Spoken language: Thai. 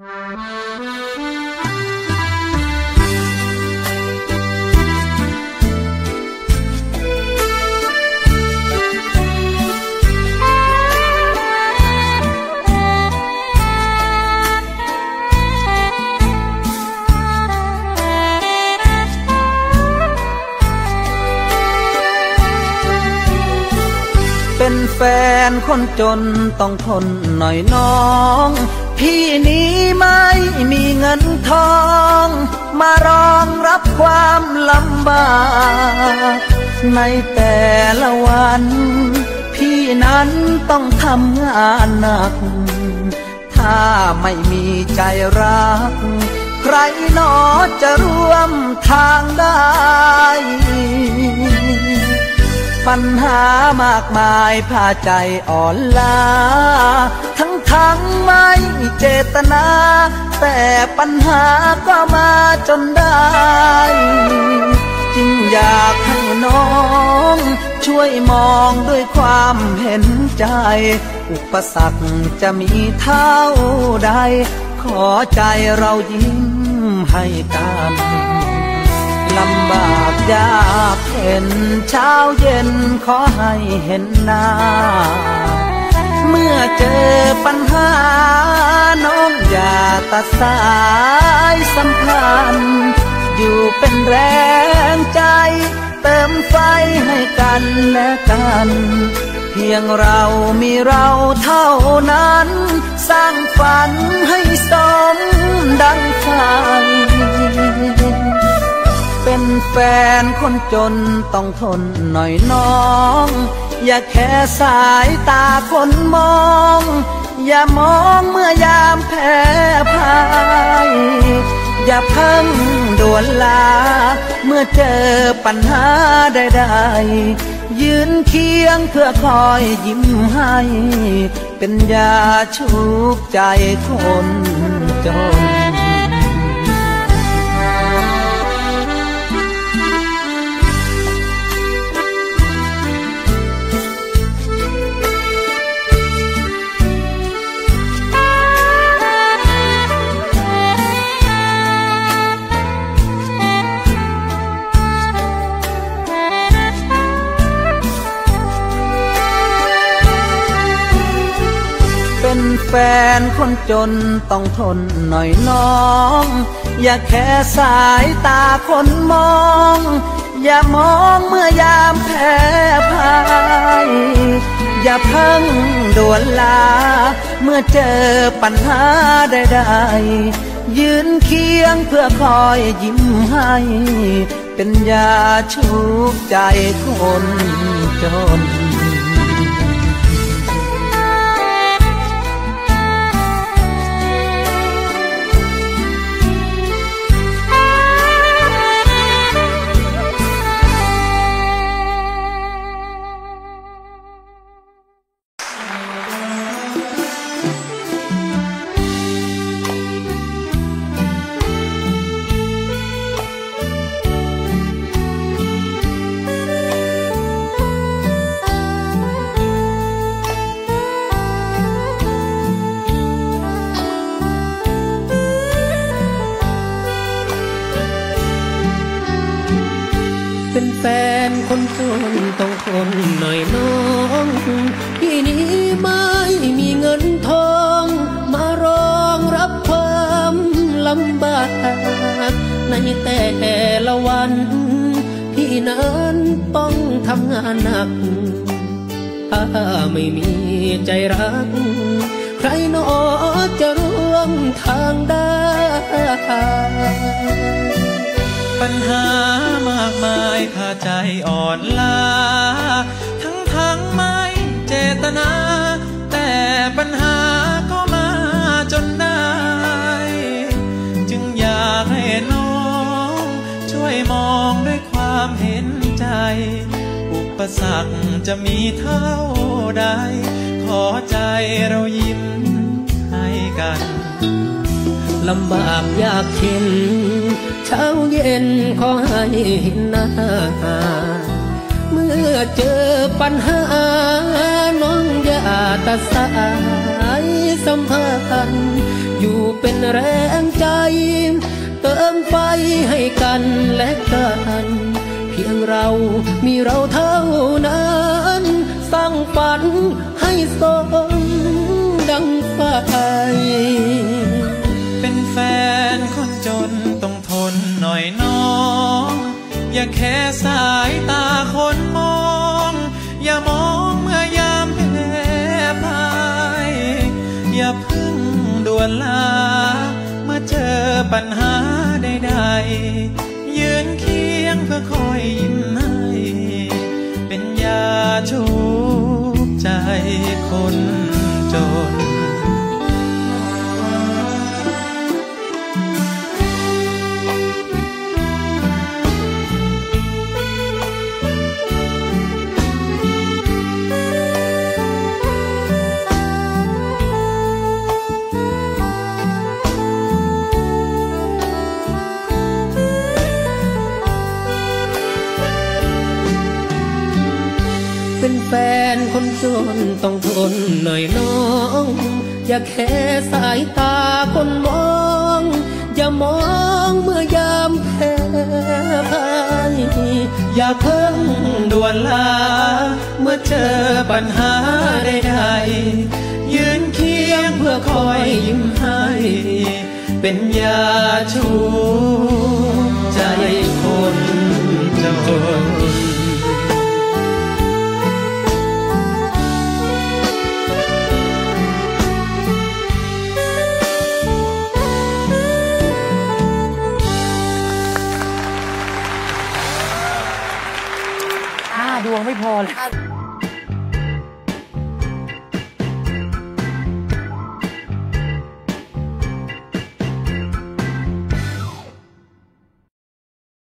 เป็นแฟนคนจนต้องทนหน่อยน้อง พี่นี้ไม่มีเงินทอง มารองรับความลำบาก ในแต่ละวัน พี่นั้นต้องทำงานหนัก ถ้าไม่มีใจรัก ใครหนอจะร่วมทางได้ ปัญหามากมายพาใจอ่อนล้า ทั้งทั้งไม่เจตนา แต่ปัญหาก็มาจนได้ จึงอยากให้น้อง ช่วยมองด้วยความเห็นใจ อุปสรรคจะมีเท่าใด ขอใจเรายิ้มให้กันากยากเห็นเช้าเย็นขอให้เห็นหน้า เมื่อเจอปัญหา น้องอย่าตัดสายสัมพันธ์ อยู่เป็นแรงใจ เติมไฟให้กันและกัน เพียงเรามีเราเท่านั้น สร้างฝันให้สมดั แฟนคนจนต้องทนหน่อยน้อง อย่าแค่สายตาคนมอง อย่ามองเมื่อยามแพ้พ่ายอย่าเพิ่งด่วนลา เมื่อเจอปัญหาใดๆยืนเคียงเพื่อคอยยิ้มให้ เป็นยาชุบใจคนจน เป็นแฟนคนจนต้องทนหน่อยน้อง อย่าแค่สายตาคนมอง อย่ามองเมื่อยามแพ้พ่ายอย่าเพิ่งด่วนลา เมื่อเจอปัญหาใดๆยืนเคียงเพื่อคอยยิ้มให้ เป็นยาชุบใจคนจนเป็น นคนต้องทนหน่อยน้องพี่นี้ไม่มีเงินทอง มารองรับความลำบาก ในแต่ละวัน พี่นั้นต้องทำงานหนัก ถ้าไม่มีใจรัก ใครหนอจะร่วมทางได้ ปัญหามากมายพาใจอ่อนล้าทั้งทั้งไม่เจตนา แต่ปัญหาก็มาจนได้ จึงอยากให้น้อง ช่วยมองด้วยความเห็นใจ อุปสรรคจะมีเท่าใด ขอใจเรายิ้มให้กันลำบากยากเข็น เช้าเย็นขอให้เห็นหน้า เมื่อเจอปัญหา น้องอย่าตัดสายสัมพันธ์อยู่เป็นแรงใจ เติมไฟให้กันและกันเพียงเรามีเราเท่านั้นสร้างฝันให้สมดังไฟ น่อยน้อง อย่าแค่สายตาคนมอง อย่ามองเมื่อยามแพ้พายอย่าพึ่งด่วนลา เมื่อเจอปัญหาใดๆยืนเคียงเพื่อคอยยิ้มให้เป็นยาชูบใจคน แฟนคนจนต้องทนหน่อยน้อง อย่าแค่สายตาคนมอง อย่ามองเมื่อยามแพ้พ่ายอย่าเพิ่งด่วนลา เมื่อเจอปัญหาใดๆยืนเคียงเพื่อคอยยิ้มให้ เป็นยาชู ดวงไม่พอเลย